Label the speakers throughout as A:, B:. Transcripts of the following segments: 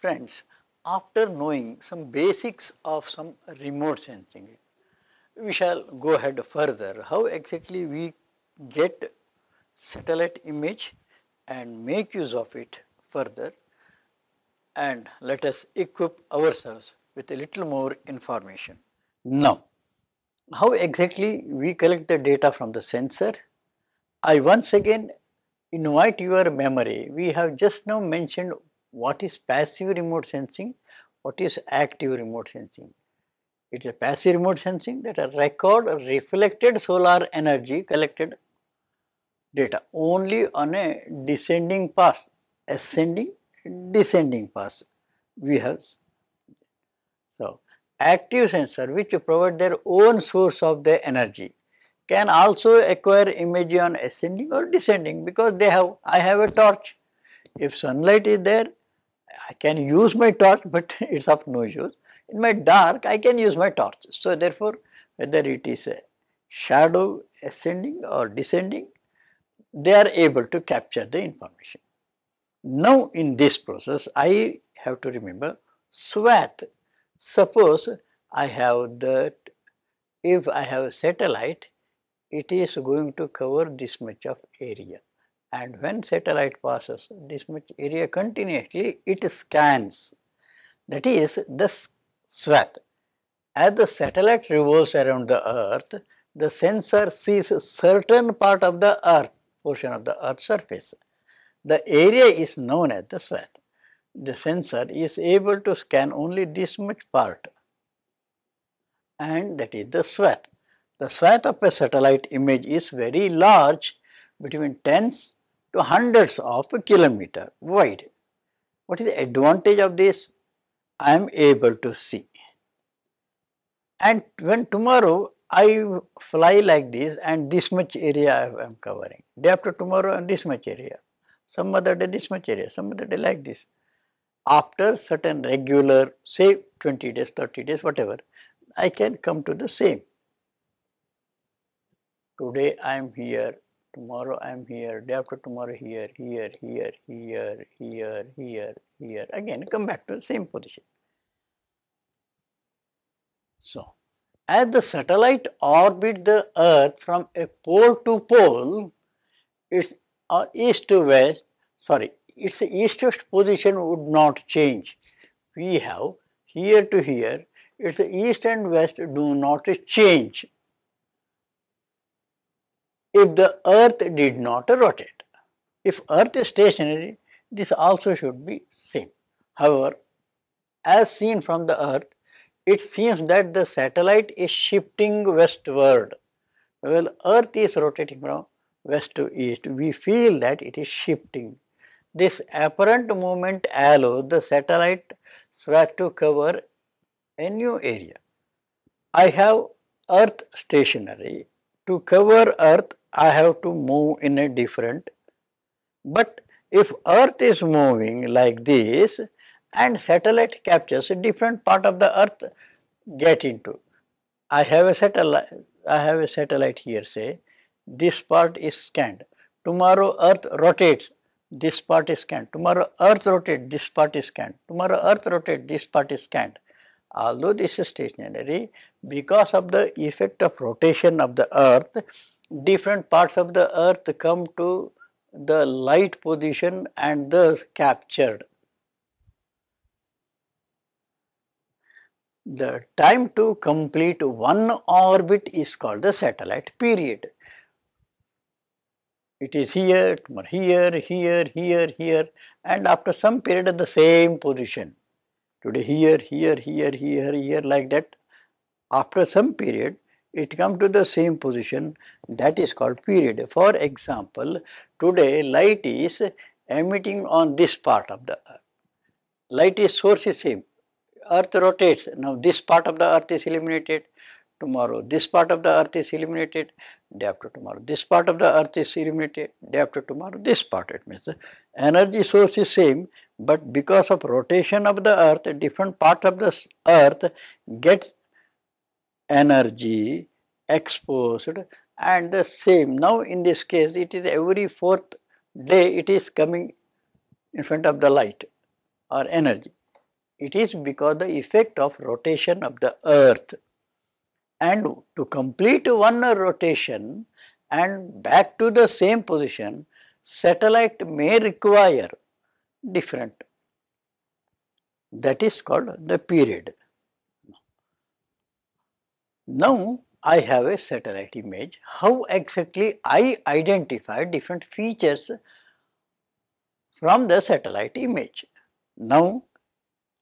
A: Friends, after knowing some basics of some remote sensing, we shall go ahead further. How exactly we get satellite image and make use of it further and let us equip ourselves with a little more information. Now, how exactly we collect the data from the sensor? I once again invite your memory. We have just now mentioned what is passive remote sensing, what is active remote sensing. It is a passive remote sensing that a record reflected solar energy collected data only on a descending path, ascending, descending path we have. So, active sensor which provide their own source of the energy can also acquire image on ascending or descending because they have, I have a torch. If sunlight is there, I can use my torch but it is of no use. In my dark, I can use my torch. So, therefore, whether it is a shadow ascending or descending, they are able to capture the information. Now, in this process, I have to remember swath. Suppose I have that, if I have a satellite, it is going to cover this much of area and when satellite passes this much area continuously, it scans. That is the swath. As the satellite revolves around the earth, the sensor sees certain part of the earth, portion of the earth surface. The area is known as the swath. The sensor is able to scan only this much part and that is the swath. The swath of a satellite image is very large between tens to hundreds of kilometer wide. What is the advantage of this? I am able to see. And when tomorrow I fly like this and this much area I am covering, day after tomorrow and this much area, some other day this much area, some other day like this. After certain regular say 20 days, 30 days, whatever, I can come to the same. Today I am here, tomorrow I am here, day after tomorrow here, here, here, here, here, here, here, again come back to the same position. So, as the satellite orbit the earth from a pole to pole, its uh, east to west, sorry, its east west position would not change. We have here to here, its east and west do not change if the earth did not rotate. If earth is stationary, this also should be same. However, as seen from the earth, it seems that the satellite is shifting westward. Well, earth is rotating from west to east. We feel that it is shifting. This apparent movement allows the satellite swath to cover a new area. I have earth stationary. To cover earth, I have to move in a different. But if earth is moving like this and satellite captures a different part of the earth get into. I have a satellite, I have a satellite here say this part is scanned. Tomorrow earth rotates, this part is scanned. Tomorrow earth rotates, this part is scanned. Tomorrow earth rotates, this part is scanned. Although this is stationary, because of the effect of rotation of the earth, different parts of the earth come to the light position and thus captured. The time to complete one orbit is called the satellite period. It is here, here, here, here, here and after some period at the same position. Today here, here, here, here, here like that. After some period it come to the same position that is called period. For example, today light is emitting on this part of the earth. Light is source is same. Earth rotates. Now this part of the earth is illuminated. Tomorrow this part of the earth is illuminated. Day after tomorrow this part of the earth is illuminated. Day after tomorrow this part. It means energy source is same but because of rotation of the earth different part of the earth gets energy exposed and the same. Now in this case it is every fourth day it is coming in front of the light or energy. It is because the effect of rotation of the earth and to complete one rotation and back to the same position satellite may require different that is called the period. Now I have a satellite image. How exactly I identify different features from the satellite image? Now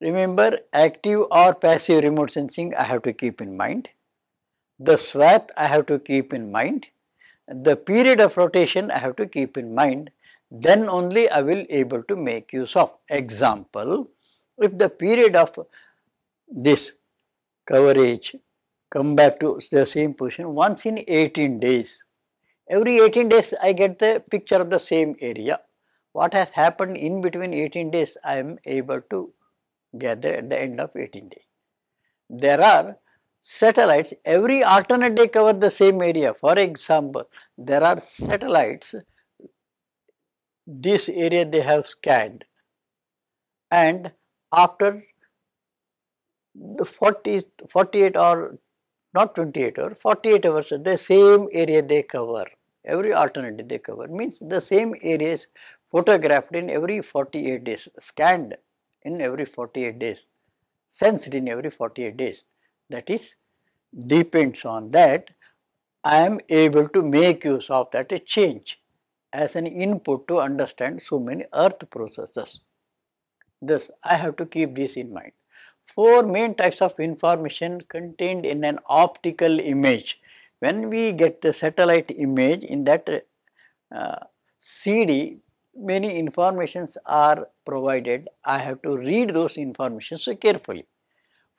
A: remember active or passive remote sensing I have to keep in mind. The swath I have to keep in mind. The period of rotation I have to keep in mind. Then only I will able to make use of. Example, if the period of this coverage come back to the same position once in 18 days, every 18 days I get the picture of the same area. What has happened in between 18 days I am able to gather at the end of 18 days. There are satellites every alternate day cover the same area. For example, there are satellites this area they have scanned and after the 40, 48 or not 28 or 48 hours the same area they cover every alternate they cover means the same area is photographed in every 48 days scanned in every 48 days sensed in every 48 days that is depends on that I am able to make use of that change as an input to understand so many earth processes. Thus, I have to keep this in mind. Four main types of information contained in an optical image. When we get the satellite image in that uh, CD, many informations are provided. I have to read those informations carefully.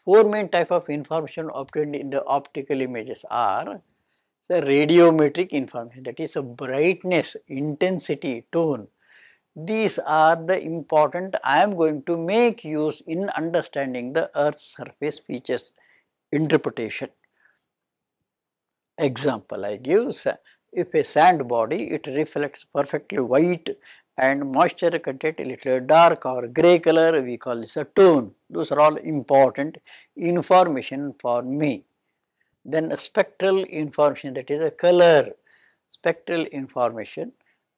A: Four main type of information obtained in the optical images are the radiometric information that is a brightness, intensity, tone, these are the important I am going to make use in understanding the earth's surface features interpretation. Example I give if a sand body it reflects perfectly white and moisture content a little dark or grey color we call this a tone those are all important information for me. Then spectral information that is a color spectral information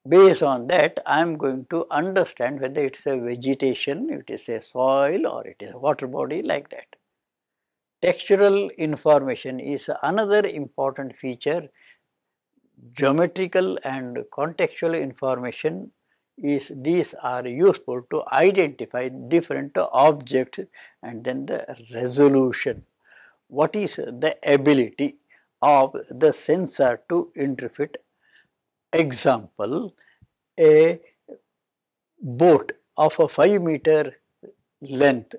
A: Based on that, I am going to understand whether it is a vegetation, it is a soil or it is a water body like that. Textural information is another important feature. Geometrical and contextual information is these are useful to identify different objects and then the resolution. What is the ability of the sensor to interpret example, a boat of a 5 meter length,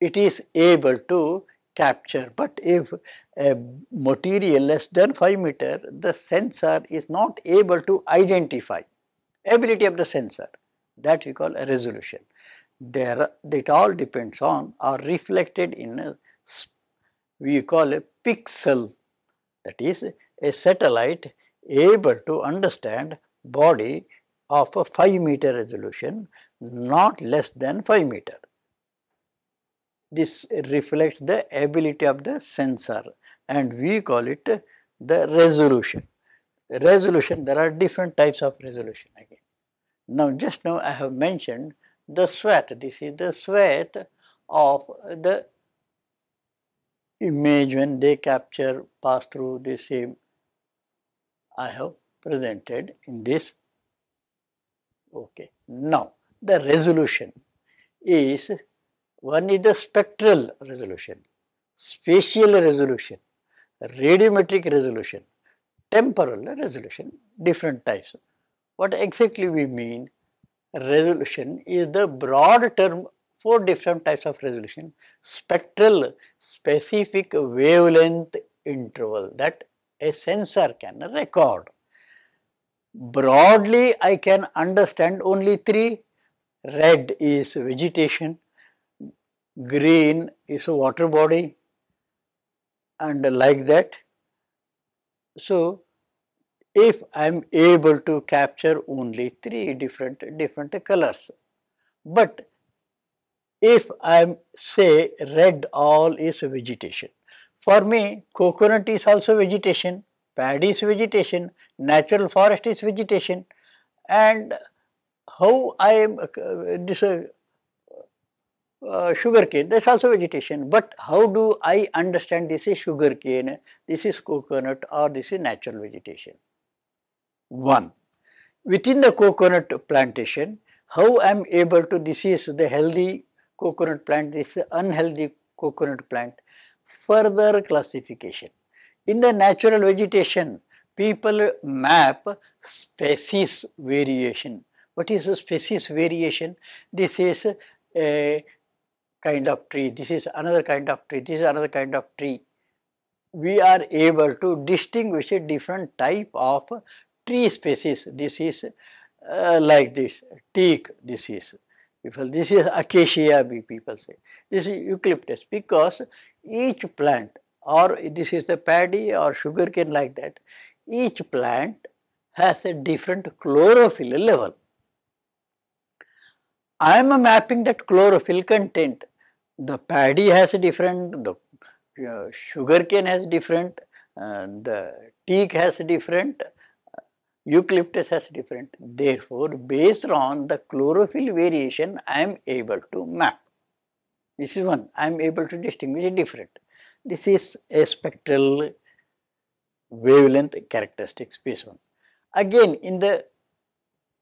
A: it is able to capture, but if a material less than 5 meter, the sensor is not able to identify ability of the sensor that we call a resolution. There, it all depends on or reflected in a, we call a pixel that is a satellite able to understand body of a 5 meter resolution not less than 5 meter. This reflects the ability of the sensor and we call it the resolution. Resolution, there are different types of resolution again. Now just now I have mentioned the swath, this is the swath of the image when they capture pass through the same I have presented in this. Okay. Now, the resolution is one is the spectral resolution, spatial resolution, radiometric resolution, temporal resolution, different types. What exactly we mean? Resolution is the broad term for different types of resolution. Spectral, specific wavelength interval that a sensor can record. Broadly, I can understand only three. Red is vegetation, green is a water body and like that. So, if I am able to capture only three different different colors, but if I am say red all is vegetation. For me coconut is also vegetation, paddy is vegetation, natural forest is vegetation. And how I am uh, this uh, uh, sugar cane that is also vegetation. But how do I understand this is sugar cane, this is coconut or this is natural vegetation. One, within the coconut plantation how I am able to this is the healthy coconut plant, this unhealthy coconut plant, further classification. In the natural vegetation, people map species variation. What is species variation? This is a kind of tree, this is another kind of tree, this is another kind of tree. We are able to distinguish a different type of tree species. This is uh, like this, teak, this is people. This is acacia people say. This is eucalyptus because each plant or this is the paddy or sugarcane like that. Each plant has a different chlorophyll level. I am mapping that chlorophyll content. The paddy has a different, the uh, sugarcane has different, uh, the teak has different, eucalyptus has different. Therefore, based on the chlorophyll variation, I am able to map. This is one, I am able to distinguish different. This is a spectral wavelength characteristics based one. Again, in the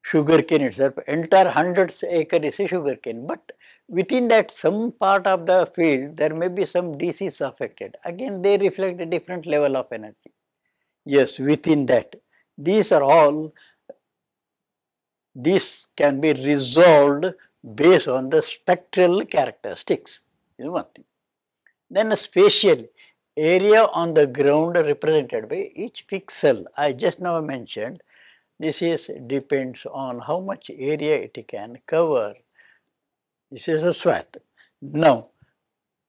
A: sugar cane itself, entire hundreds acre is a sugar cane, but within that some part of the field there may be some disease affected. Again, they reflect a different level of energy. Yes, within that these are all, this can be resolved based on the spectral characteristics, is one thing. Then a spatial area on the ground represented by each pixel, I just now mentioned, this is depends on how much area it can cover. This is a swath. Now,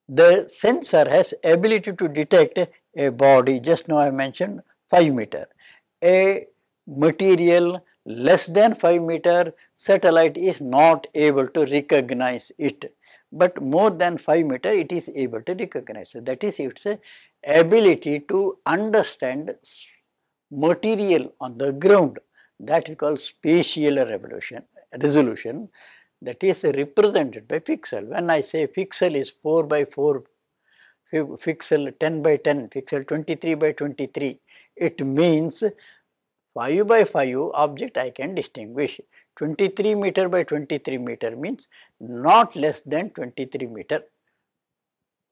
A: the sensor has ability to detect a body, just now I mentioned 5 meter a material less than 5 meter satellite is not able to recognize it. But more than 5 meter it is able to recognize. It. that is its ability to understand material on the ground. That is called spatial resolution resolution. That is represented by pixel. When i say pixel is 4 by 4 pixel 10 by 10 pixel 23 by 23 it means 5 by 5 object I can distinguish. 23 meter by 23 meter means not less than 23 meter.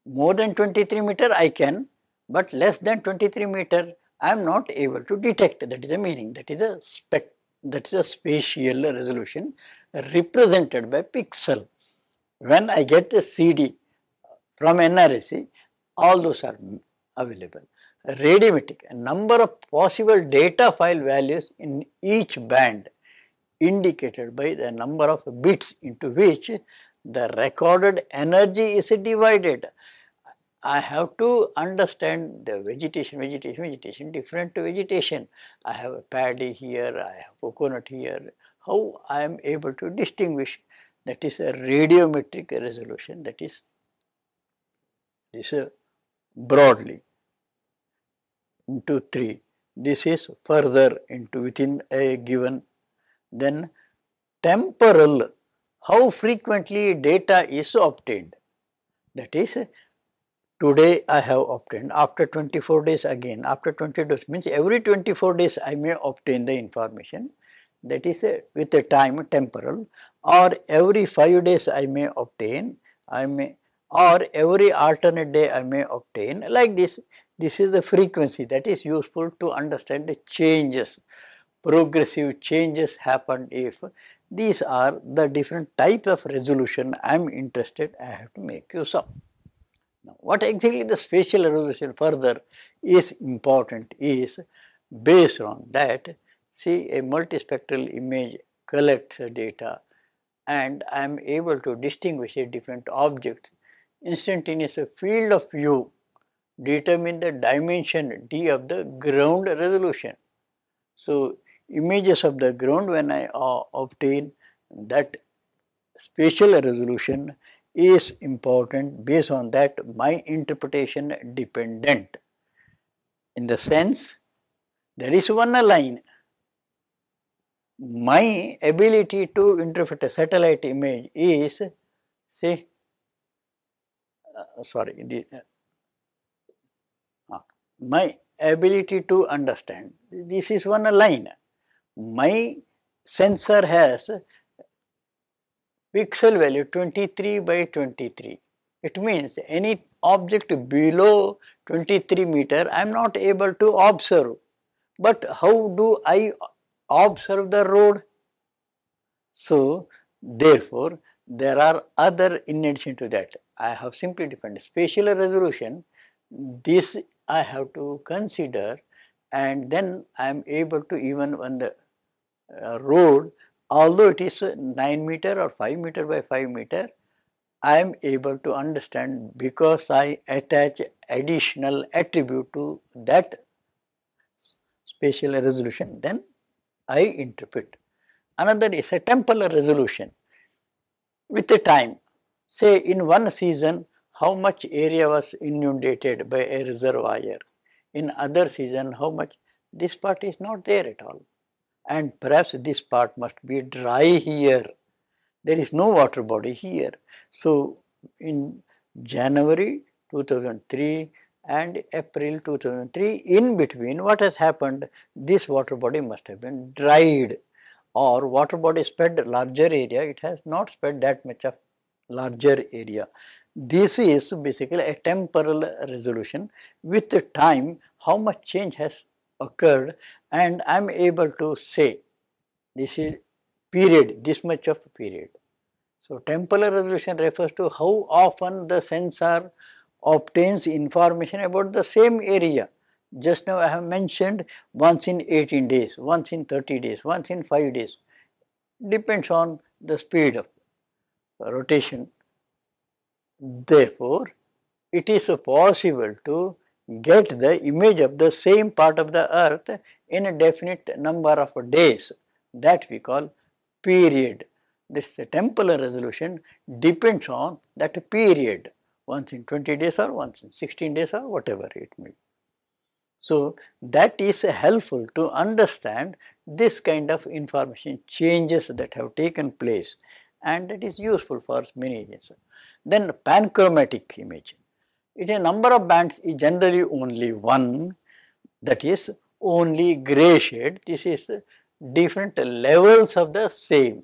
A: More than 23 meter I can, but less than 23 meter I am not able to detect. That is the meaning. That is a spec. That is a spatial resolution represented by pixel. When I get the CD from NRSC, all those are available radiometric, a number of possible data file values in each band indicated by the number of bits into which the recorded energy is divided. I have to understand the vegetation, vegetation, vegetation, different vegetation. I have a paddy here, I have coconut here. How I am able to distinguish that is a radiometric resolution that is this uh, broadly into 3. This is further into within a given. Then temporal, how frequently data is obtained. That is today I have obtained after 24 days again after 20 days means every 24 days I may obtain the information that is with a time temporal or every 5 days I may obtain I may or every alternate day I may obtain like this this is the frequency that is useful to understand the changes, progressive changes happen if these are the different types of resolution I am interested I have to make use of. Now, what exactly the spatial resolution further is important is based on that see a multispectral image collects data and I am able to distinguish a different objects instantaneous field of view determine the dimension d of the ground resolution. So, images of the ground when I uh, obtain that spatial resolution is important based on that my interpretation dependent in the sense there is one line my ability to interpret a satellite image is say uh, sorry the, my ability to understand this is one line my sensor has pixel value 23 by 23 it means any object below 23 meter I am not able to observe but how do I observe the road. So, therefore, there are other in addition to that. I have simply defined spatial resolution. This I have to consider and then I am able to even on the uh, road although it is 9 meter or 5 meter by 5 meter I am able to understand because I attach additional attribute to that spatial resolution then I interpret. Another is a temporal resolution with the time. Say in one season how much area was inundated by a reservoir. In other season how much this part is not there at all and perhaps this part must be dry here. There is no water body here. So in January 2003 and April 2003 in between what has happened this water body must have been dried or water body spread larger area it has not spread that much of larger area. This is basically a temporal resolution with time how much change has occurred and I am able to say this is period this much of period. So, temporal resolution refers to how often the sensor obtains information about the same area. Just now I have mentioned once in 18 days, once in 30 days, once in 5 days, depends on the speed of rotation. Therefore, it is possible to get the image of the same part of the earth in a definite number of days that we call period. This temporal resolution depends on that period once in 20 days or once in 16 days or whatever it may be. So, that is helpful to understand this kind of information changes that have taken place and it is useful for many agents. Then panchromatic image. It a number of bands is generally only one that is only gray shade. This is different levels of the same.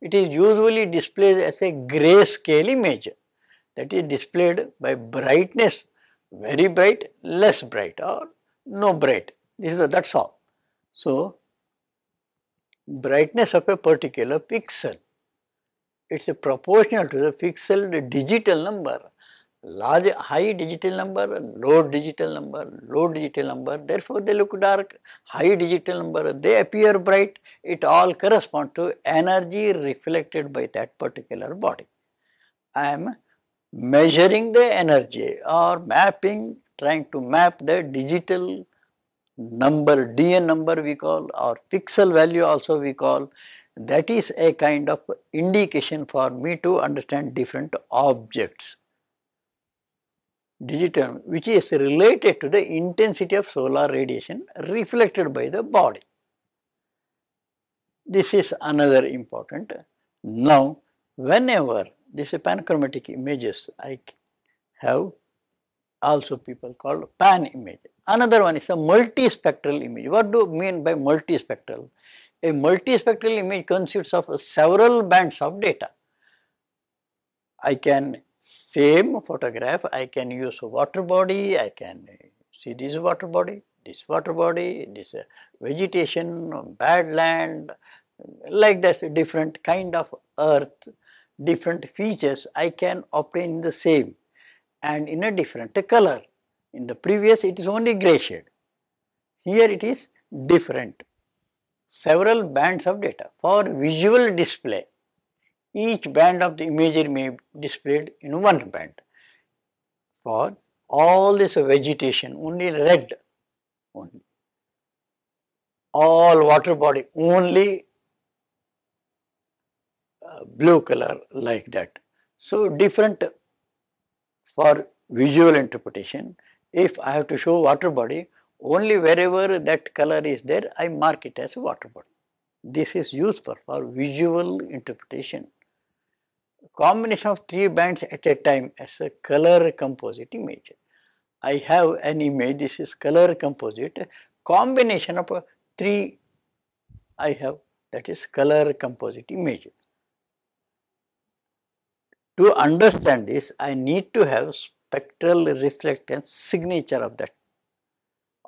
A: It is usually displayed as a grayscale image that is displayed by brightness very bright, less bright or no bright. This is that's all. So, brightness of a particular pixel it is proportional to the pixel digital number. Large high digital number low digital number low digital number therefore they look dark. High digital number they appear bright. It all corresponds to energy reflected by that particular body. I am measuring the energy or mapping, trying to map the digital number, DN number we call or pixel value also we call, that is a kind of indication for me to understand different objects. Digital which is related to the intensity of solar radiation reflected by the body. This is another important. Now, whenever this is panchromatic images I have also people called pan image. Another one is a multispectral image. What do you mean by multispectral? A multispectral image consists of several bands of data. I can same photograph, I can use water body, I can see this water body, this water body, this uh, vegetation, bad land, like that different kind of earth different features I can obtain the same and in a different color. In the previous it is only grey shade, here it is different. Several bands of data for visual display, each band of the imagery may be displayed in one band. For all this vegetation only red only, all water body only uh, blue color like that. So, different for visual interpretation, if I have to show water body, only wherever that color is there, I mark it as a water body. This is useful for visual interpretation. Combination of three bands at a time as a color composite image. I have an image, this is color composite, combination of three I have that is color composite image. To understand this, I need to have spectral reflectance signature of that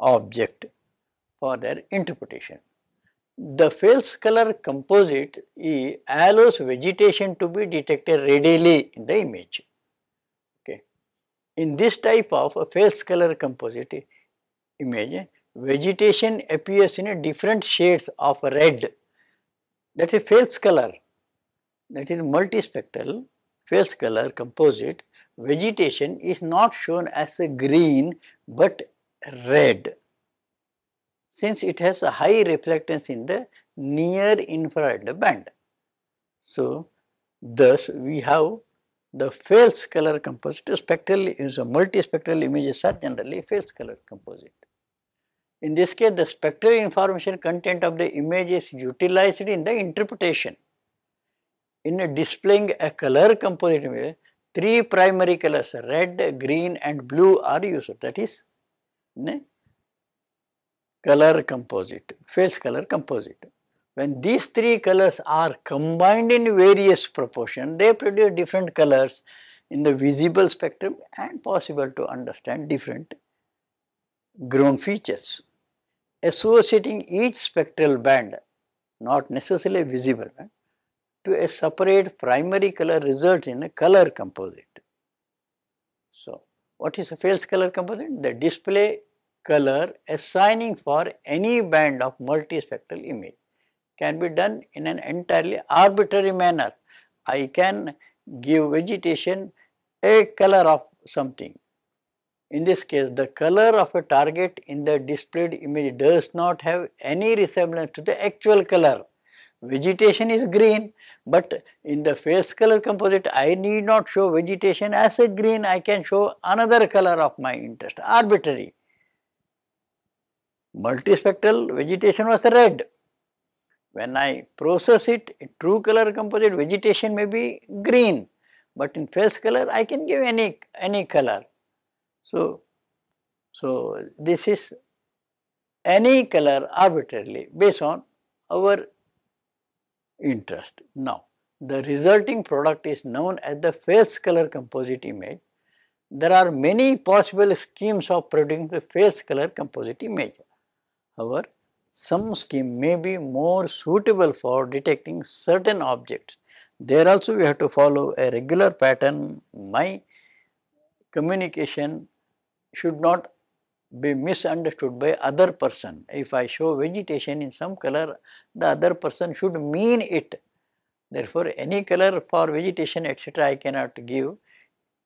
A: object for their interpretation. The false color composite allows vegetation to be detected readily in the image. Okay. In this type of a false color composite image, vegetation appears in different shades of red. That is a false color. That is multispectral false color composite. Vegetation is not shown as a green but red since it has a high reflectance in the near infrared band. So, thus we have the false color composite spectral is a multispectral images are generally false color composite. In this case the spectral information content of the image is utilized in the interpretation. In displaying a color composite image, three primary colors red, green and blue are used that is color composite, face color composite. When these three colors are combined in various proportion, they produce different colors in the visible spectrum and possible to understand different ground features. Associating each spectral band, not necessarily visible band, to a separate primary color results in a color composite. What is a false color component? The display color assigning for any band of multispectral image can be done in an entirely arbitrary manner. I can give vegetation a color of something. In this case, the color of a target in the displayed image does not have any resemblance to the actual color. Vegetation is green, but in the false color composite, I need not show vegetation as a green, I can show another color of my interest, arbitrary multispectral vegetation was red. When I process it, true color composite vegetation may be green, but in false color I can give any, any color. So, so this is any color arbitrarily based on our interest. Now, the resulting product is known as the false color composite image. There are many possible schemes of producing the false color composite image. However, some scheme may be more suitable for detecting certain objects. There also we have to follow a regular pattern. My communication should not be misunderstood by other person. If I show vegetation in some color, the other person should mean it. Therefore, any color for vegetation etc. I cannot give.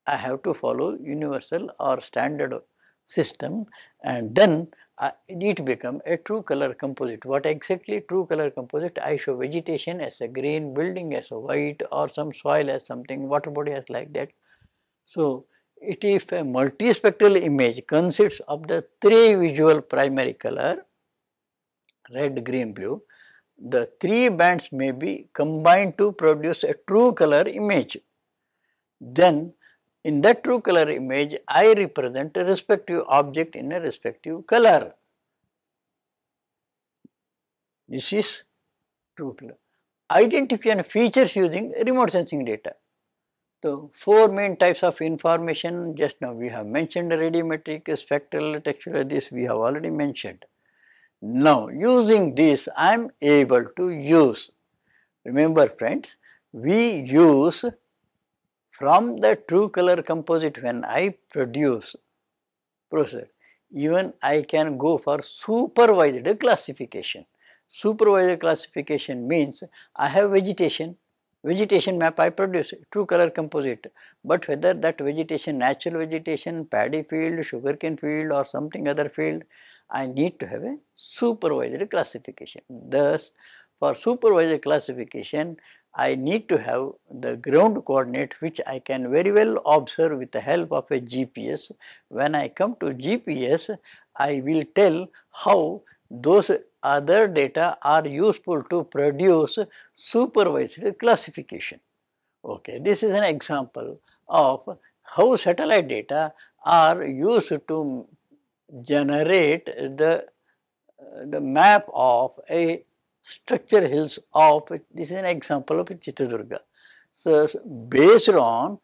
A: I have to follow universal or standard system and then uh, it become a true color composite. What exactly true color composite? I show vegetation as a green, building as a white or some soil as something, water body as like that. So, it is a multispectral image consists of the three visual primary color red, green, blue. The three bands may be combined to produce a true color image. Then in that true color image, I represent a respective object in a respective color. This is true color. Identifying features using remote sensing data. So, four main types of information just now we have mentioned radiometric, spectral, textural, this we have already mentioned. Now, using this I am able to use, remember friends, we use from the true color composite when I produce process, even I can go for supervised classification. Supervised classification means I have vegetation, vegetation map I produce, true color composite, but whether that vegetation, natural vegetation, paddy field, sugarcane field or something other field, I need to have a supervised classification. Thus, for supervised classification, I need to have the ground coordinate which I can very well observe with the help of a GPS. When I come to GPS, I will tell how those other data are useful to produce supervised classification. Okay, this is an example of how satellite data are used to generate the, the map of a structure hills of, this is an example of Chitradurga. So, based on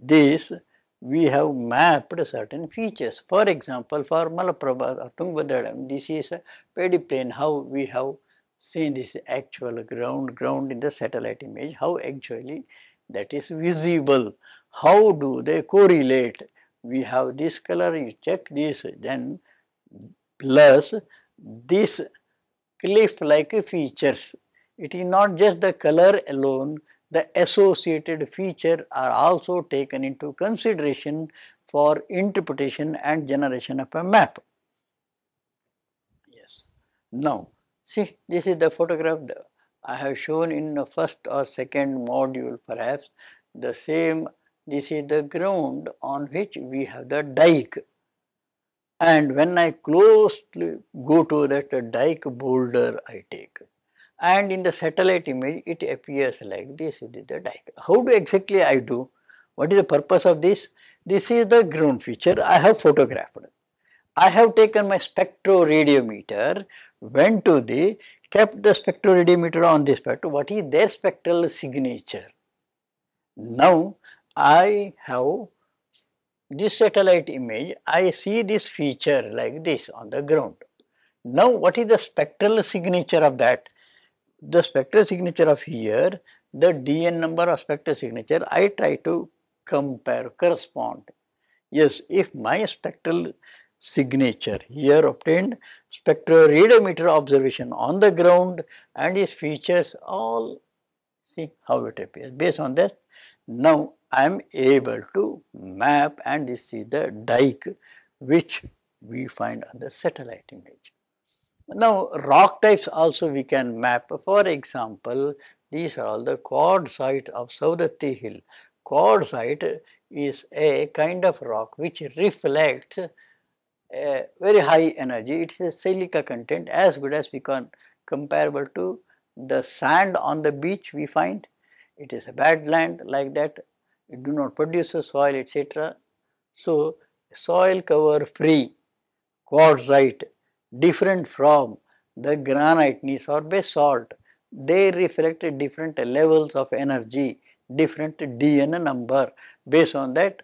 A: this, we have mapped certain features. For example, for Malaprabha Tungabhadra this is a peneplain, how we have seen this actual ground, ground in the satellite image, how actually that is visible. How do they correlate? We have this color, you check this, then plus this cliff like features. It is not just the color alone, the associated feature are also taken into consideration for interpretation and generation of a map. Yes. Now, see this is the photograph I have shown in the first or second module perhaps the same this is the ground on which we have the dike and when I closely go to that dike boulder I take and in the satellite image it appears like this is the dike. How do exactly I do? What is the purpose of this? This is the ground feature I have photographed. I have taken my spectroradiometer, went to the, kept the spectroradiometer on this spectrum, what is their spectral signature? Now I have this satellite image, I see this feature like this on the ground. Now what is the spectral signature of that? The spectral signature of here, the DN number of spectral signature, I try to compare, correspond. Yes, if my spectral signature here obtained spectral spectroradiometer observation on the ground and its features all see how it appears. Based on that, now I am able to map and this is the dike which we find on the satellite image. Now, rock types also we can map. For example, these are all the quartzite of Saundatti Hill. Quartzite is a kind of rock which reflects a very high energy. It is a silica content as good as we can comparable to the sand on the beach we find. It is a bad land like that. It do not produce a soil etc. So, soil cover free quartzite different from the granite gneiss or basalt. They reflect different levels of energy, different DN number. Based on that,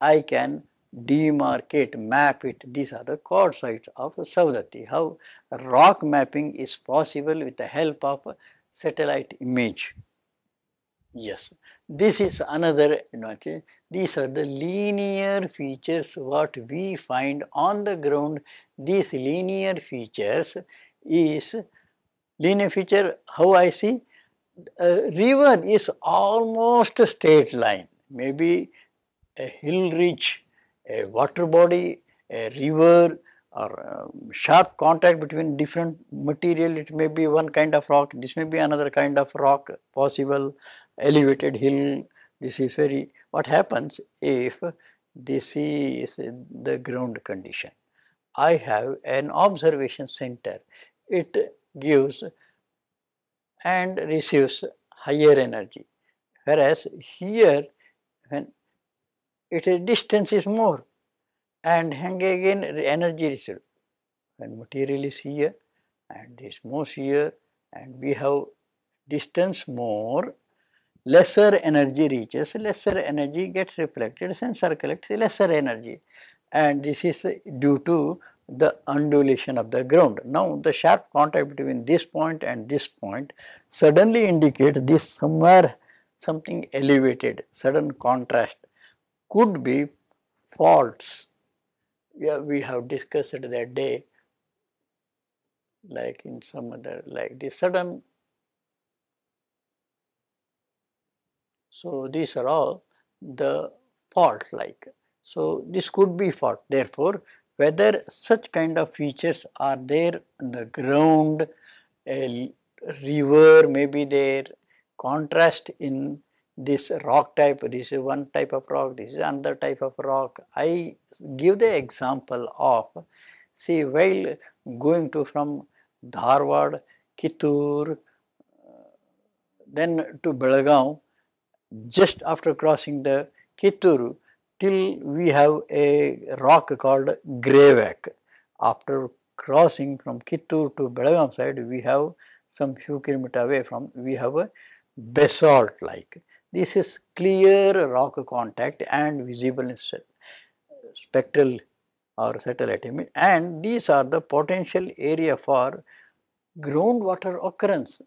A: I can demarcate, map it. These are the quartzites of Saundatti. How rock mapping is possible with the help of satellite image. Yes, this is another advantage. These are the linear features what we find on the ground. These linear features is linear feature how I see? A river is almost a straight line. Maybe a hill ridge, a water body, a river or um, sharp contact between different material. It may be one kind of rock. This may be another kind of rock possible elevated hill. This is very what happens if this is the ground condition? I have an observation center. It gives and receives higher energy. Whereas here when its distance is more and hang again energy received when material is here and this moves here and we have distance more lesser energy reaches lesser energy gets reflected and circulates lesser energy and this is due to the undulation of the ground. Now the sharp contact between this point and this point suddenly indicates this somewhere something elevated, sudden contrast could be faults. Yeah, we have discussed that day like in some other like this sudden. So these are all the fault like. So this could be fault. Therefore, whether such kind of features are there on the ground, a river may be there, contrast in this rock type, this is one type of rock, this is another type of rock. I give the example of, see while going to from Dharwad, Kittur, then to Belgaum, just after crossing the Kittur, till we have a rock called greywacke. After crossing from Kittur to Belgaum side, we have some few kilometers away from, we have a basalt like. This is clear rock contact and visible in spectral or satellite image and these are the potential area for groundwater occurrence.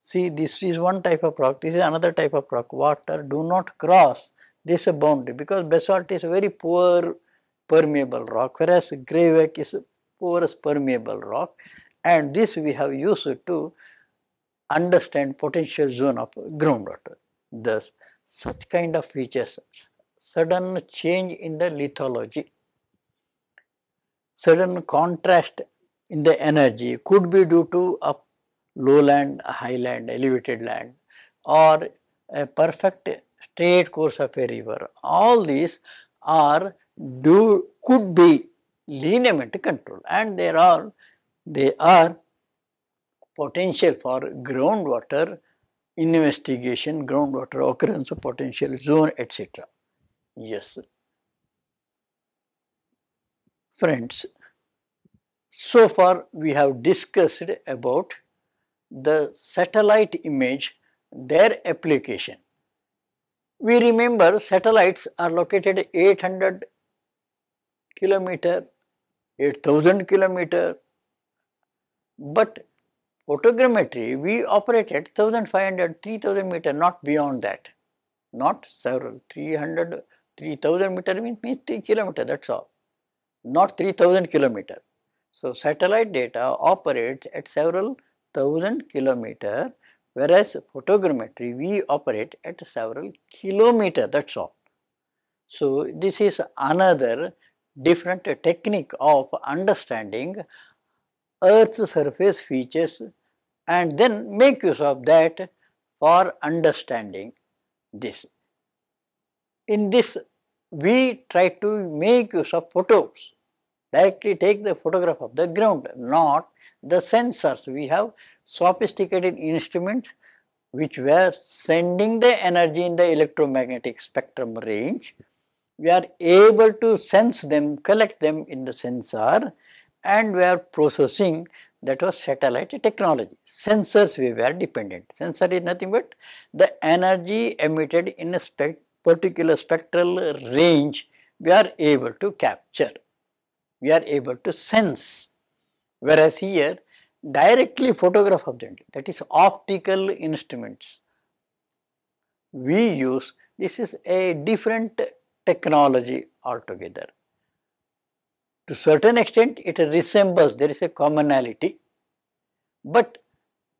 A: See this is one type of rock, this is another type of rock. Water do not cross this boundary because basalt is a very poor permeable rock whereas greywacke is a porous permeable rock and this we have used to understand potential zone of groundwater. Thus, such kind of features, sudden change in the lithology, sudden contrast in the energy could be due to a lowland, highland, elevated land or a perfect straight course of a river. All these are do could be lineament control and there are they are potential for groundwater investigation, groundwater occurrence potential zone etc. Yes. Friends, so far we have discussed about the satellite image, their application. We remember satellites are located 800 kilometer, 8000 kilometer, but photogrammetry we operate at 1500, 3000 meter not beyond that, not several 300, 3000 meter means, means 3 kilometer that is all, not 3000 kilometer. So, satellite data operates at several thousand kilometer whereas photogrammetry we operate at several kilometer that is all. So, this is another different technique of understanding earth's surface features and then make use of that for understanding this. In this we try to make use of photos, directly take the photograph of the ground, not the sensors. We have sophisticated instruments which were sending the energy in the electromagnetic spectrum range. We are able to sense them, collect them in the sensor and we are processing that was satellite technology. Sensors we were dependent. Sensor is nothing but the energy emitted in a spec particular spectral range we are able to capture. We are able to sense. Whereas here directly photograph of the object that is optical instruments. We use this is a different technology altogether. To certain extent it resembles there is a commonality but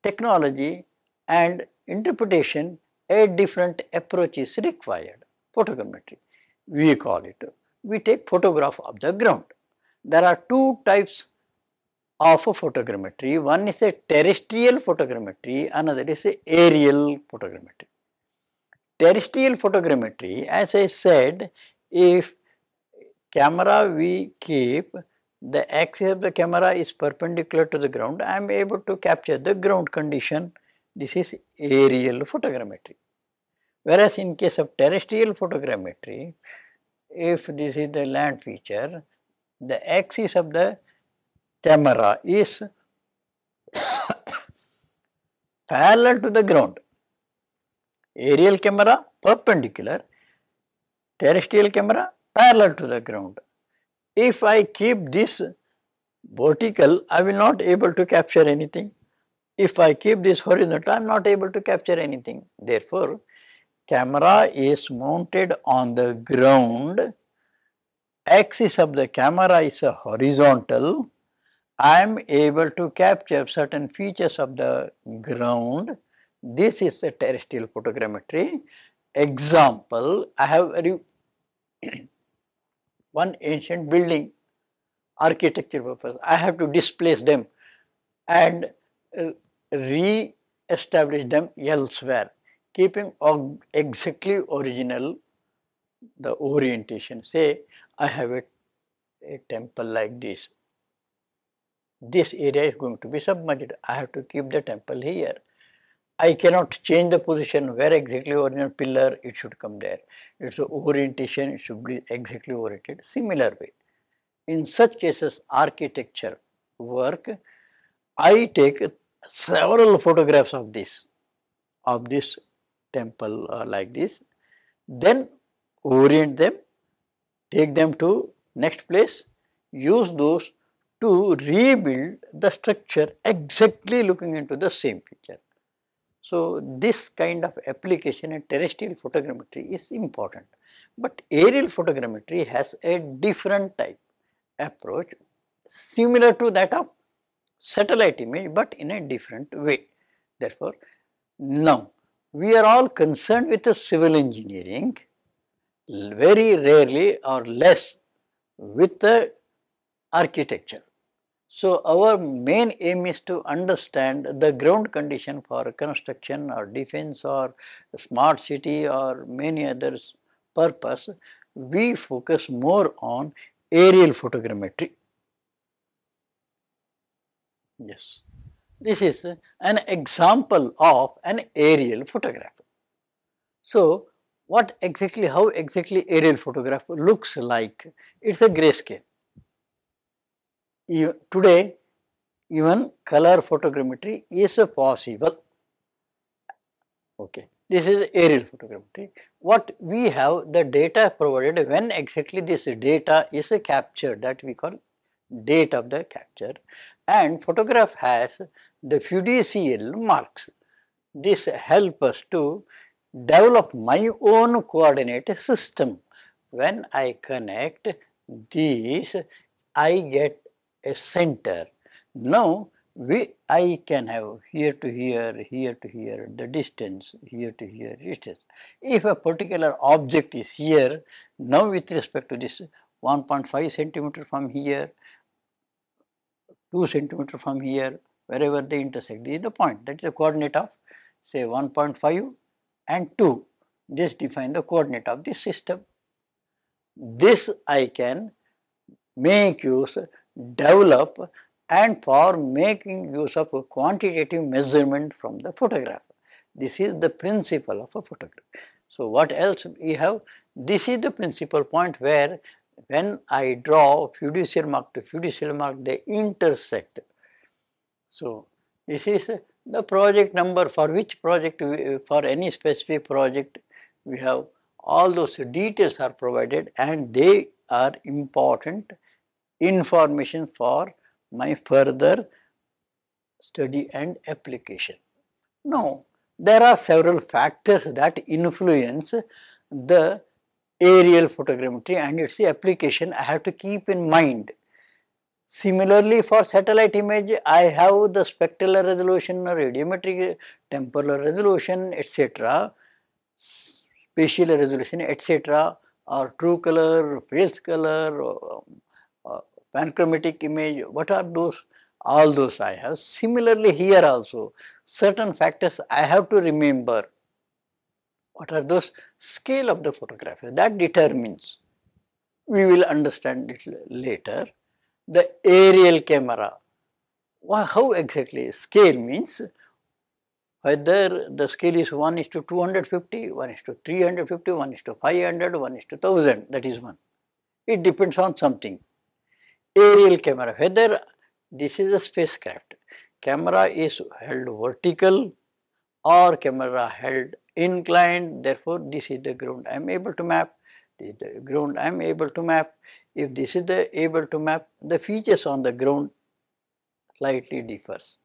A: technology and interpretation a different approach is required photogrammetry we call it we take photograph of the ground there are two types of photogrammetry. One is a terrestrial photogrammetry, another is a aerial photogrammetry. Terrestrial photogrammetry, as I said, if camera we keep, the axis of the camera is perpendicular to the ground, I am able to capture the ground condition. This is aerial photogrammetry. Whereas in case of terrestrial photogrammetry, if this is the land feature, the axis of the camera is parallel to the ground. Aerial camera perpendicular, terrestrial camera parallel to the ground. If I keep this vertical, I will not able to capture anything. If I keep this horizontal, I am not able to capture anything. Therefore, camera is mounted on the ground, axis of the camera is a horizontal I am able to capture certain features of the ground. This is a terrestrial photogrammetry. Example, I have one ancient building architecture purpose. I have to displace them and uh, re-establish them elsewhere. keeping exactly original the orientation. Say I have a, a temple like this. This area is going to be submerged. I have to keep the temple here. I cannot change the position where exactly original pillar it should come there. Its orientation should be exactly oriented similar way. In such cases architecture work, I take several photographs of this, of this temple uh, like this, then orient them, take them to next place, use those to rebuild the structure exactly looking into the same picture. So, this kind of application in terrestrial photogrammetry is important, but aerial photogrammetry has a different type approach similar to that of satellite image, but in a different way. Therefore, now we are all concerned with the civil engineering very rarely or less with the architecture. So, our main aim is to understand the ground condition for construction or defense or smart city or many others purpose. We focus more on aerial photogrammetry. Yes, this is an example of an aerial photograph. So, what exactly, how exactly aerial photograph looks like? It is a grayscale. Today, even color photogrammetry is possible. Okay, this is aerial photogrammetry. What we have the data provided when exactly this data is captured that we call date of the capture and photograph has the fiducial marks. This help us to develop my own coordinate system. When I connect these, I get a center. Now, we I can have here to here, here to here, the distance, here to here, distance. If a particular object is here, now with respect to this 1.5 centimeter from here, 2 centimeter from here, wherever they intersect, this is the point, that is the coordinate of say 1.5 and 2. This define the coordinate of the system. This I can make use, develop and for making use of quantitative measurement from the photograph. This is the principle of a photograph. So, what else we have? This is the principal point where when I draw fiducial mark to fiducial mark they intersect. So, this is the project number for which project for any specific project we have all those details are provided and they are important information for my further study and application. Now, there are several factors that influence the aerial photogrammetry and its application I have to keep in mind Similarly, for satellite image, I have the spectral resolution, or radiometric, temporal resolution, etc., spatial resolution, etc., or true color, false color, uh, panchromatic image, what are those? All those I have. Similarly, here also, certain factors I have to remember. What are those? Scale of the photograph, that determines. We will understand it later the aerial camera. How exactly? Scale means whether the scale is 1 is to 250, 1 is to 350, 1 is to 500, 1 is to 1000, that is one. It depends on something. Aerial camera, whether this is a spacecraft, camera is held vertical or camera held inclined, therefore this is the ground I am able to map, this is the ground I am able to map. If this is the able to map, the features on the ground slightly differs.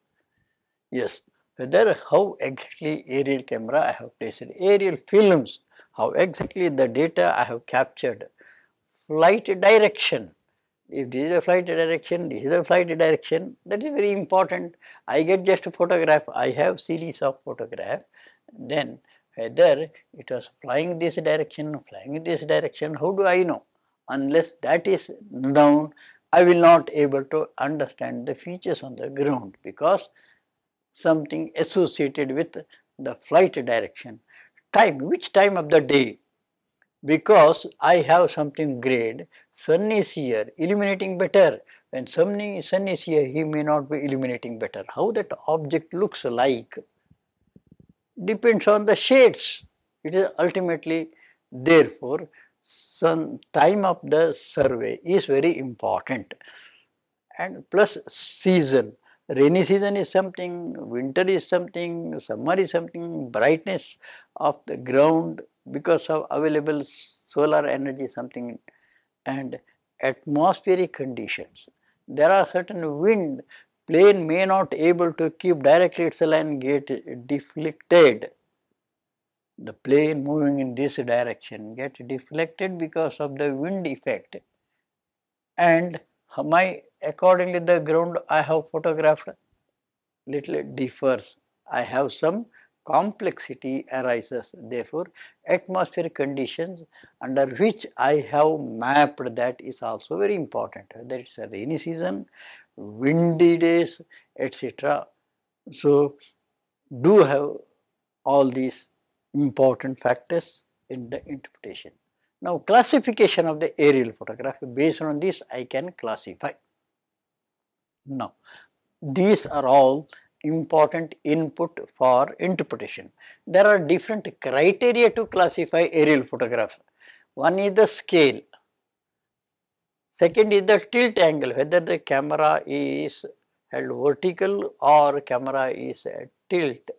A: Yes, whether how exactly aerial camera I have placed, aerial films, how exactly the data I have captured, flight direction. If this is a flight direction, this is a flight direction, that is very important. I get just a photograph, I have series of photograph, then whether it was flying this direction, flying this direction, how do I know? unless that is known I will not able to understand the features on the ground because something associated with the flight direction. time, which time of the day? Because I have something great, sun is here, illuminating better. When sun, sun is here, he may not be illuminating better. How that object looks like depends on the shades. It is ultimately, therefore, some time of the survey is very important and plus season rainy season is something, winter is something, summer is something, brightness of the ground because of available solar energy something and atmospheric conditions. There are certain wind, plane may not able to keep directly its line get deflected. The plane moving in this direction get deflected because of the wind effect and my accordingly the ground I have photographed little differs. I have some complexity arises. Therefore, atmospheric conditions under which I have mapped that is also very important. That is a rainy season, windy days, etc. So, do have all these important factors in the interpretation. Now, classification of the aerial photograph based on this I can classify. Now, these are all important input for interpretation. There are different criteria to classify aerial photographs. One is the scale, second is the tilt angle, whether the camera is held vertical or camera is at tilt,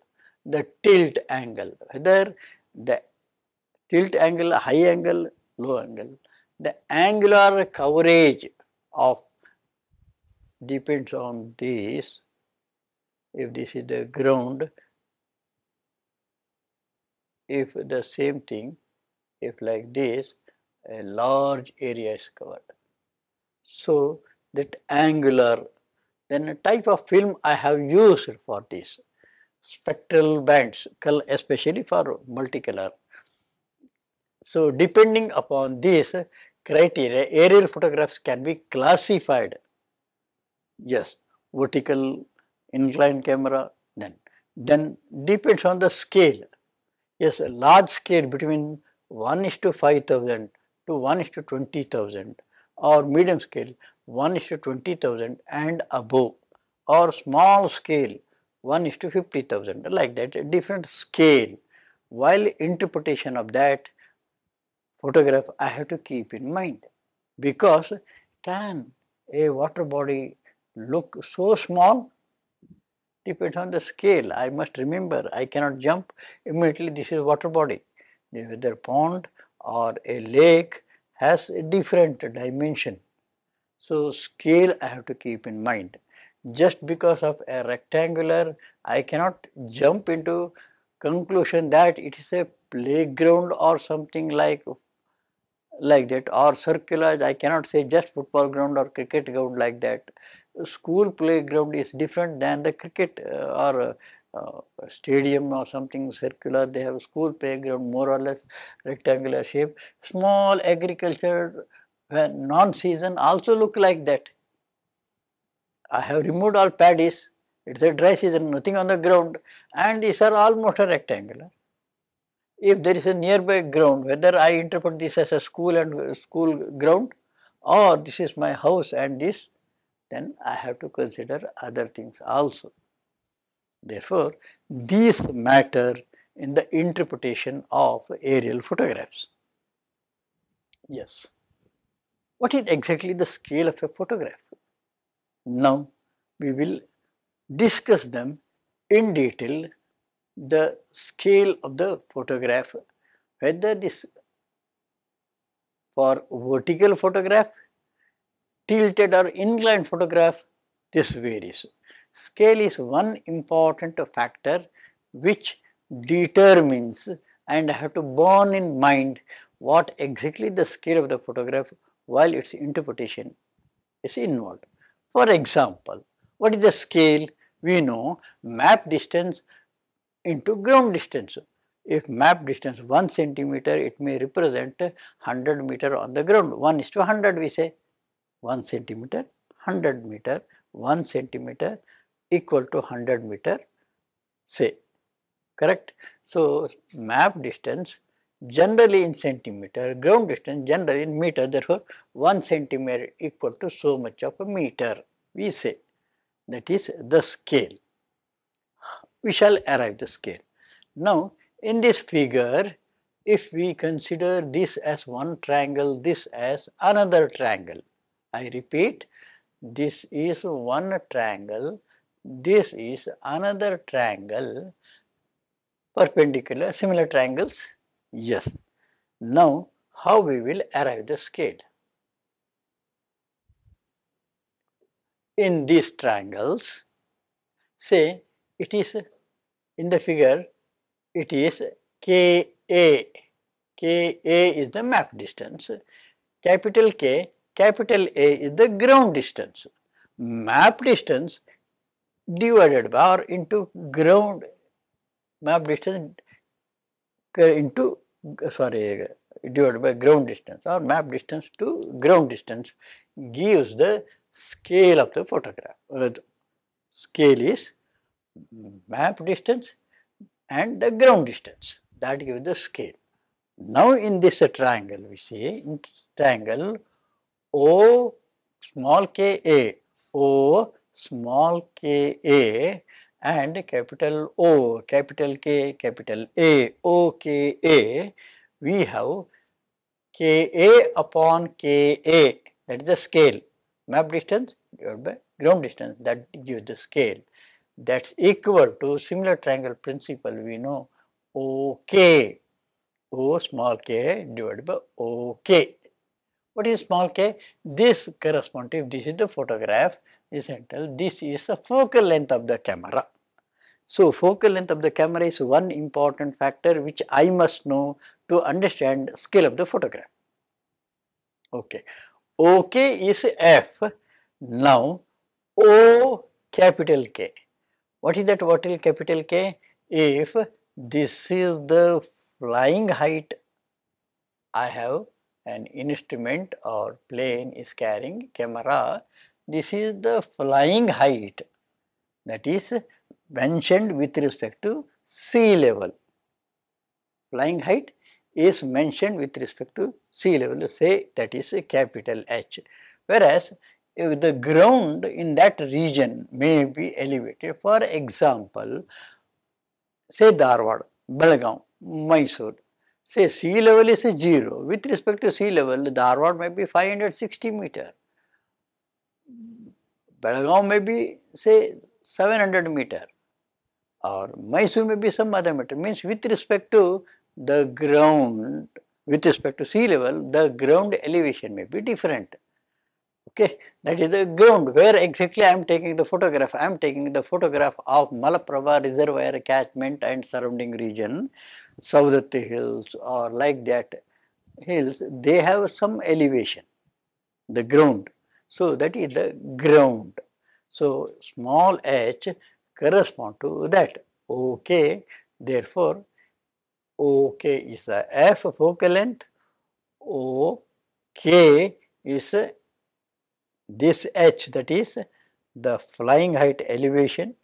A: the tilt angle, whether the tilt angle, high angle, low angle, the angular coverage of depends on this if this is the ground if the same thing if like this a large area is covered. So that angular then a type of film I have used for this. Spectral bands especially for multicolor. So depending upon this criteria aerial photographs can be classified. Yes, vertical inclined camera then. Then depends on the scale. Yes, a large scale between 1 is to 5000 to 1 is to 20,000 or medium scale 1 is to 20,000 and above or small scale 1 is to 50,000 like that a different scale. While interpretation of that photograph I have to keep in mind because can a water body look so small depends on the scale. I must remember I cannot jump immediately this is water body. Whether pond or a lake has a different dimension. So scale I have to keep in mind. Just because of a rectangular I cannot jump into conclusion that it is a playground or something like like that or circular I cannot say just football ground or cricket ground like that school playground is different than the cricket uh, or uh, stadium or something circular. They have school playground more or less rectangular shape. Small agriculture when non-season also look like that. I have removed all paddies. It's a dry season nothing on the ground. And these are almost a rectangular. If there is a nearby ground whether i interpret this as a school and school ground or this is my house and this then I have to consider other things also. Therefore, these matter in the interpretation of aerial photographs. Yes. What is exactly the scale of a photograph? Now, we will discuss them in detail the scale of the photograph, whether this for vertical photograph tilted or inclined photograph, this varies. Scale is one important factor which determines and I have to burn in mind what exactly the scale of the photograph while its interpretation is involved. For example, what is the scale? We know map distance into ground distance. If map distance 1 centimeter, it may represent 100 meter on the ground. 1 is to 100 we say. 1 centimeter, 100 meter, 1 centimeter equal to 100 meter say. correct. So, map distance generally in centimeter, ground distance generally in meter, therefore 1 centimeter equal to so much of a meter, we say that is the scale. We shall arrive the scale. Now, in this figure, if we consider this as one triangle, this as another triangle, I repeat, this is one triangle, this is another triangle, perpendicular, similar triangles Yes. Now, how we will arrive the scale? In these triangles, say it is in the figure, it is Ka. Ka is the map distance, capital K, capital A is the ground distance. Map distance divided by or into ground map distance into sorry divided by ground distance or map distance to ground distance gives the scale of the photograph. Uh, the scale is map distance and the ground distance that gives the scale. Now in this uh, triangle we see in triangle O small k a. O small k a and capital O, capital K, capital A, O, K, A, we have K A upon K A, that is the scale, map distance divided by ground distance, that gives the scale. That's equal to similar triangle principle, we know. OK, O small k divided by OK. What is small k? This corresponds to, if this is the photograph, is this this is the focal length of the camera. So, focal length of the camera is one important factor which I must know to understand scale of the photograph. Okay. OK is F. Now, O capital K. What is that what is capital K? If this is the flying height, I have an instrument or plane is carrying camera, this is the flying height that is mentioned with respect to sea level. Flying height is mentioned with respect to sea level, say that is a capital H. Whereas, if the ground in that region may be elevated, for example, say Dharwad, Belgaum, Mysore, say sea level is 0, with respect to sea level, the Dharwad may be 560 meter, Belgaum may be say 700 meter, or Mysore may be some other meter. means with respect to the ground with respect to sea level the ground elevation may be different. Okay? That is the ground. Where exactly I am taking the photograph? I am taking the photograph of Malaprabha reservoir catchment and surrounding region Saundatti hills or like that hills they have some elevation the ground so that is the ground so small h correspond to that. OK, therefore, OK is a f focal length, OK is this h that is the flying height elevation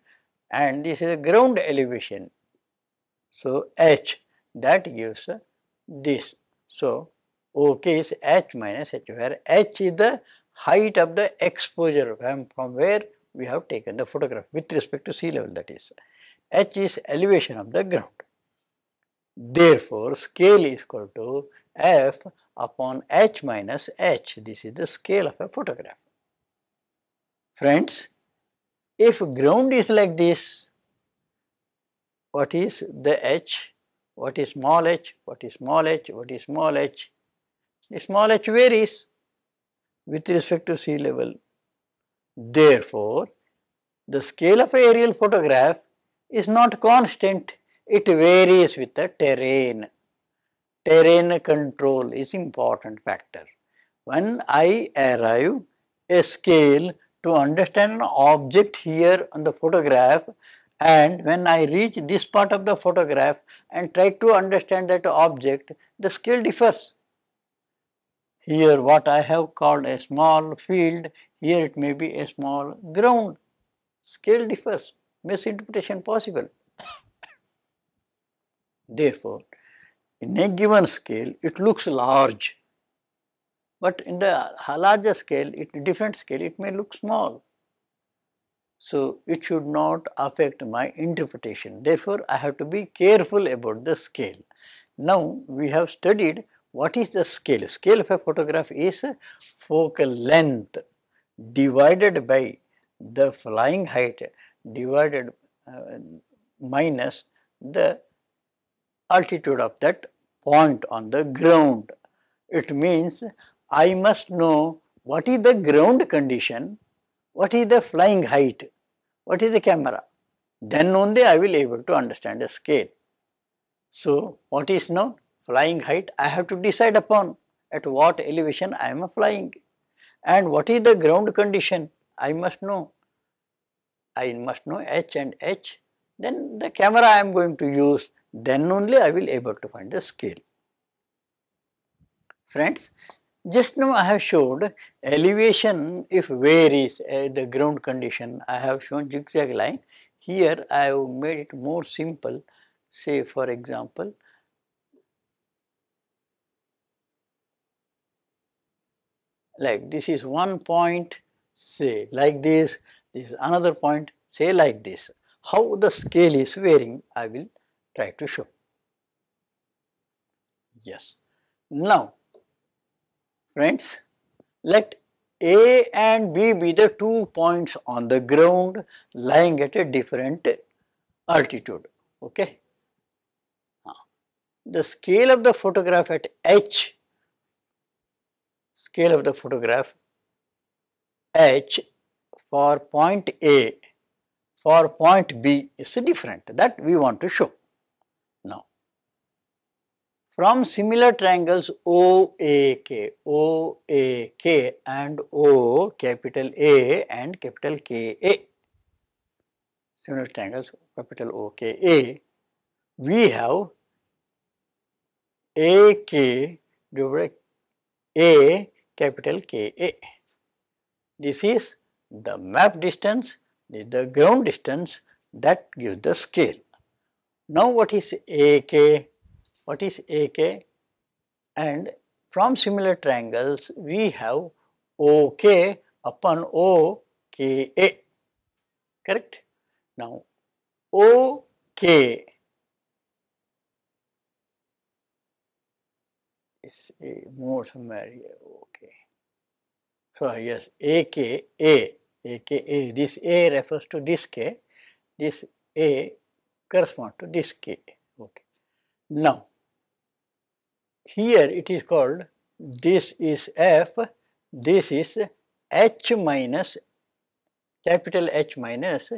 A: and this is ground elevation. So, h that gives this. So, OK is h minus h where h is the height of the exposure from, where we have taken the photograph with respect to sea level that is. H is elevation of the ground. Therefore, scale is equal to F upon H minus H. This is the scale of a photograph. Friends, if ground is like this, what is the H? What is small h? What is small h? What is small h? The small h varies with respect to sea level. Therefore, the scale of aerial photograph is not constant, it varies with the terrain. Terrain control is important factor. When I arrive a scale to understand an object here on the photograph and when I reach this part of the photograph and try to understand that object, the scale differs. Here what I have called a small field, here it may be a small ground. Scale differs, misinterpretation possible. Therefore, in a given scale it looks large, but in the larger scale, it different scale it may look small. So, it should not affect my interpretation. Therefore, I have to be careful about the scale. Now, we have studied what is the scale. Scale of a photograph is focal length divided by the flying height divided uh, minus the altitude of that point on the ground. It means I must know what is the ground condition, what is the flying height, what is the camera. Then only I will able to understand the scale. So, what is known? Flying height I have to decide upon at what elevation I am flying and what is the ground condition I must know. I must know H and H then the camera I am going to use then only I will able to find the scale. Friends, just now I have showed elevation if varies uh, the ground condition I have shown zigzag line. Here I have made it more simple say for example like this is one point say like this, this is another point say like this. How the scale is varying I will try to show. Yes. Now friends let A and B be the two points on the ground lying at a different altitude. Okay. Now, The scale of the photograph at H, scale of the photograph H for point A for point B is different that we want to show. From similar triangles OAK, OAK and O capital A and capital KA, similar triangles capital OKA, we have AK divided A capital KA. This is the map distance, this is the ground distance that gives the scale. Now what is AK? What is AK? And from similar triangles we have OK upon OKA, correct? Now OK is more somewhere here, okay. So yes, AK, A, AKA, this A refers to this K, this A corresponds to this K, okay. Now, here it is called, this is F, this is H minus, capital H minus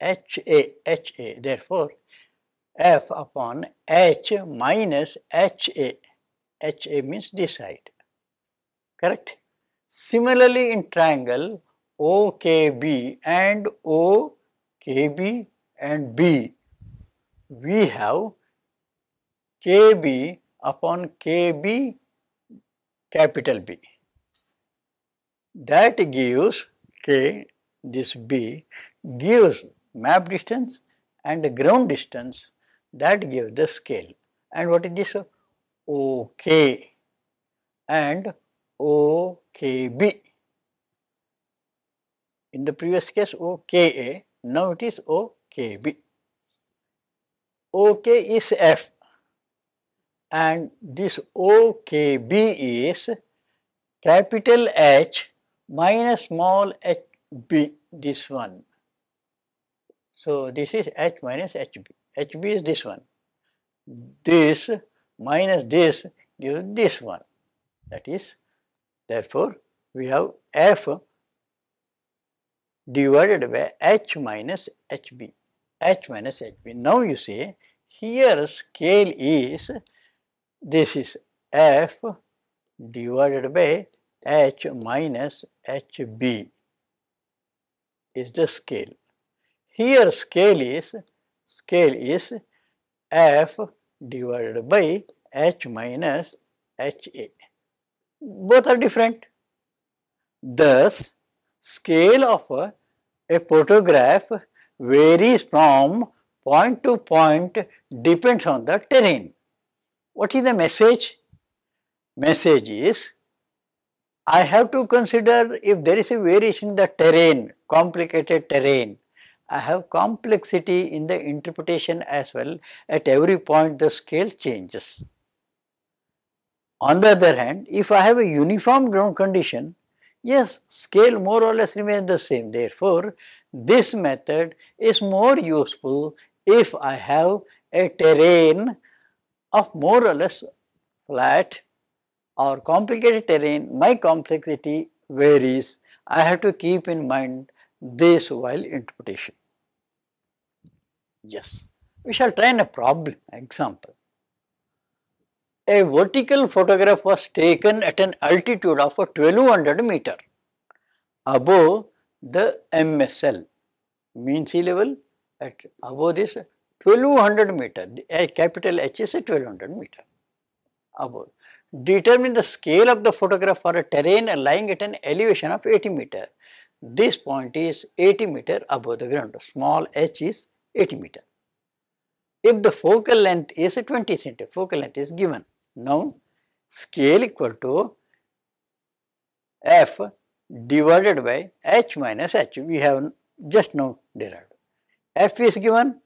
A: HA, HA, therefore, F upon H minus HA, HA means this side, correct? Similarly, in triangle OKB and OKB and B, we have KB upon KB capital B. That gives K, this B, gives map distance and ground distance that gives the scale. And what is this? OK and OKB. In the previous case OKA, now it is OKB. OK is F and this OKB is capital H minus small hb, this one. So, this is H minus HB, HB is this one. This minus this gives this one. That is, therefore, we have f divided by h minus hb, h minus hb. Now you see, here scale is, this is f divided by h minus hb is the scale. Here scale is, scale is f divided by h minus ha. Both are different. Thus, scale of a, a photograph varies from point to point depends on the terrain. What is the message? Message is I have to consider if there is a variation in the terrain, complicated terrain, I have complexity in the interpretation as well. At every point the scale changes. On the other hand, if I have a uniform ground condition, yes, scale more or less remains the same. Therefore, this method is more useful if I have a terrain of more or less flat or complicated terrain, my complexity varies. I have to keep in mind this while interpretation. Yes, we shall try in a problem example. A vertical photograph was taken at an altitude of 1200 meter above the MSL mean sea level at above this 1200 meter, a capital H is 1200 meter above. Determine the scale of the photograph for a terrain lying at an elevation of 80 meter. This point is 80 meter above the ground, small h is 80 meter. If the focal length is 20 centimeter, focal length is given. Now, scale equal to f divided by h minus h, we have just now derived. f is given,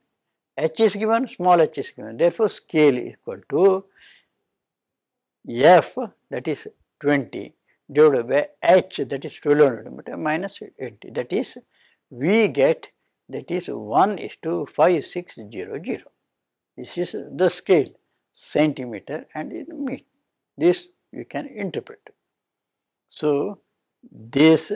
A: h is given, small h is given. Therefore, scale equal to f that is 20 divided by h that is 1200 meter minus 80 that is we get that is 1 is to 5600. This is the scale centimeter and in meter. This you can interpret. So, this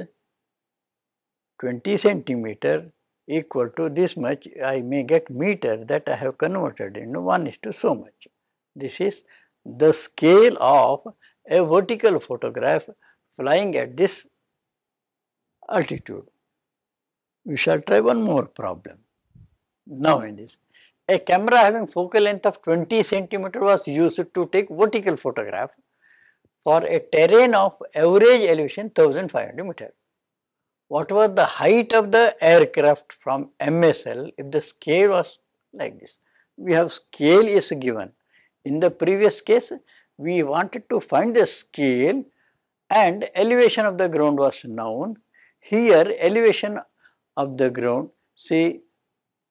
A: 20 centimeter equal to this much I may get meter that I have converted into 1 is to so much. This is the scale of a vertical photograph flying at this altitude. We shall try one more problem. Now in this, a camera having focal length of 20 centimeter was used to take vertical photograph for a terrain of average elevation 1500 meter. What was the height of the aircraft from MSL if the scale was like this? We have scale is given. In the previous case, we wanted to find the scale and elevation of the ground was known. Here elevation of the ground say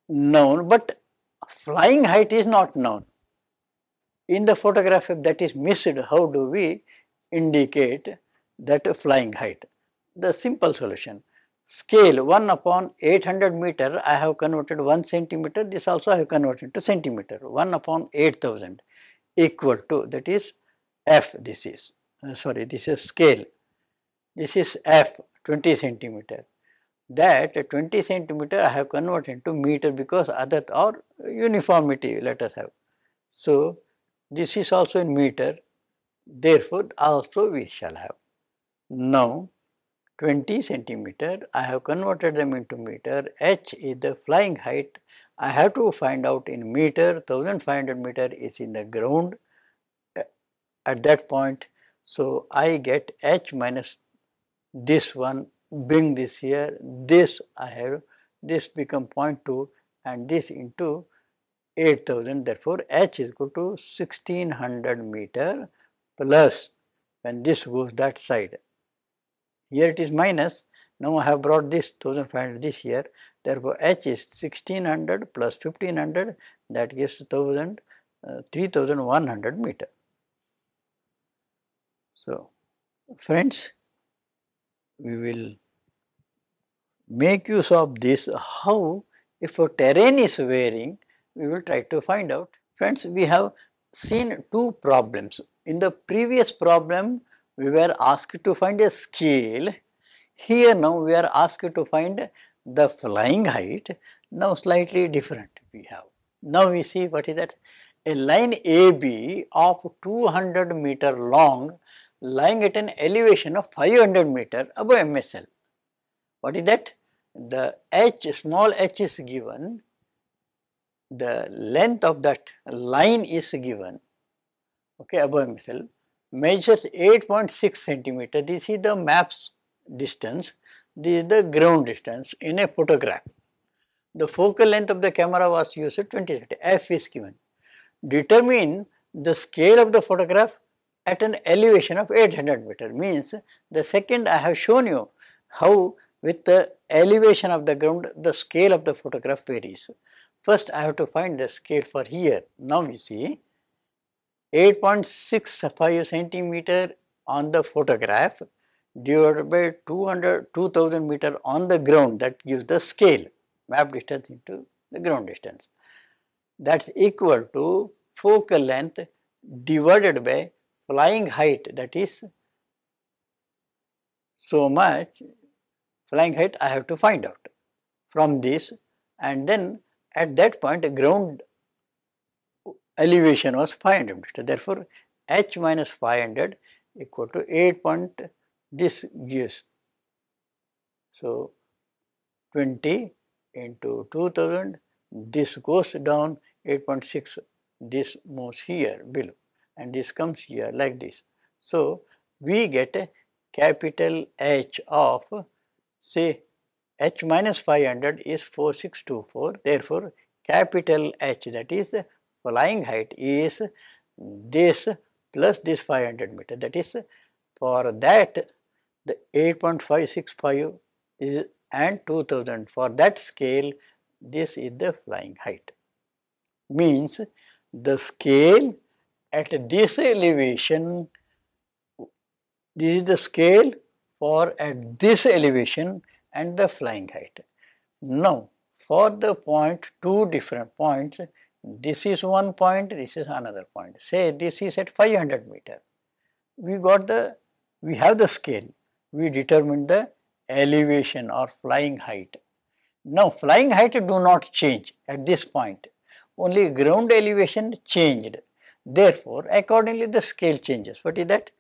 A: known but flying height is not known. In the photograph if that is missed how do we indicate that flying height? The simple solution. Scale 1 upon 800 meter I have converted 1 centimeter. This also I have converted to centimeter. 1 upon 8000 equal to that is f this is uh, sorry this is scale. This is f 20 centimeter. That 20 centimeter I have converted into meter because other or uniformity let us have. So, this is also in meter. Therefore, also we shall have. Now, 20 centimeter I have converted them into meter h is the flying height I have to find out in meter 1500 meter is in the ground uh, at that point. So, I get h minus this one bring this here, this I have, this become 0.2 and this into 8000 therefore h is equal to 1600 meter plus when this goes that side. Here it is minus, now I have brought this 1500 this here, therefore h is 1600 plus 1500 that gives 1000, uh, 3100 meter. So, friends, we will make use of this how if a terrain is varying we will try to find out. Friends we have seen two problems. In the previous problem we were asked to find a scale. Here now we are asked to find the flying height. Now slightly different we have. Now we see what is that? A line AB of 200 meter long lying at an elevation of 500 meter above MSL. What is that? the h small h is given, the length of that line is given okay, above MSL measures 8.6 centimeter. This is the maps distance, this is the ground distance in a photograph. the focal length of the camera was used 20 cm, f is given. Determine the scale of the photograph at an elevation of 800 meter means the second I have shown you how with the elevation of the ground the scale of the photograph varies. First I have to find the scale for here. Now you see 8.65 centimeter on the photograph divided by 200 2000 meter on the ground. That gives the scale map distance into the ground distance. That is equal to focal length divided by flying height. That is so much flying height I have to find out from this. And then at that point ground elevation was 500 meter. Therefore, h minus 500 equal to 8 point this gives. So, 20 into 2000 this goes down 8.6 this moves here below and this comes here like this. So, we get a capital H of say H minus 500 is 4624 therefore, capital H that is flying height is this plus this 500 meter. That is for that the 8.565 is and 2000 for that scale this is the flying height. Means the scale at this elevation this is the scale for at this elevation and the flying height. Now for the point two different points this is one point this is another point say this is at 500 meter we got the we have the scale we determine the elevation or flying height. Now flying height do not change at this point only ground elevation changed. Therefore, accordingly the scale changes. What is that?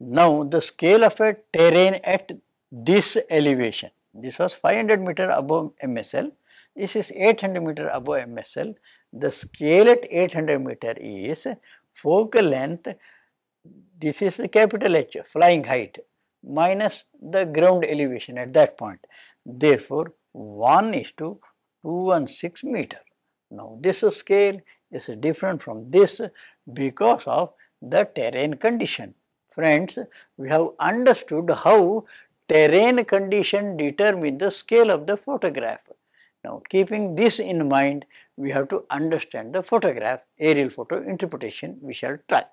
A: Now the scale of a terrain at this elevation, this was 500 meter above MSL, this is 800 meter above MSL. The scale at 800 meter is focal length, this is the capital H, flying height minus the ground elevation at that point. Therefore, 1 is to 216 meter. Now, this scale is different from this because of the terrain condition. Friends, we have understood how terrain condition determine the scale of the photograph. Now, keeping this in mind, we have to understand the photograph, aerial photo interpretation we shall try.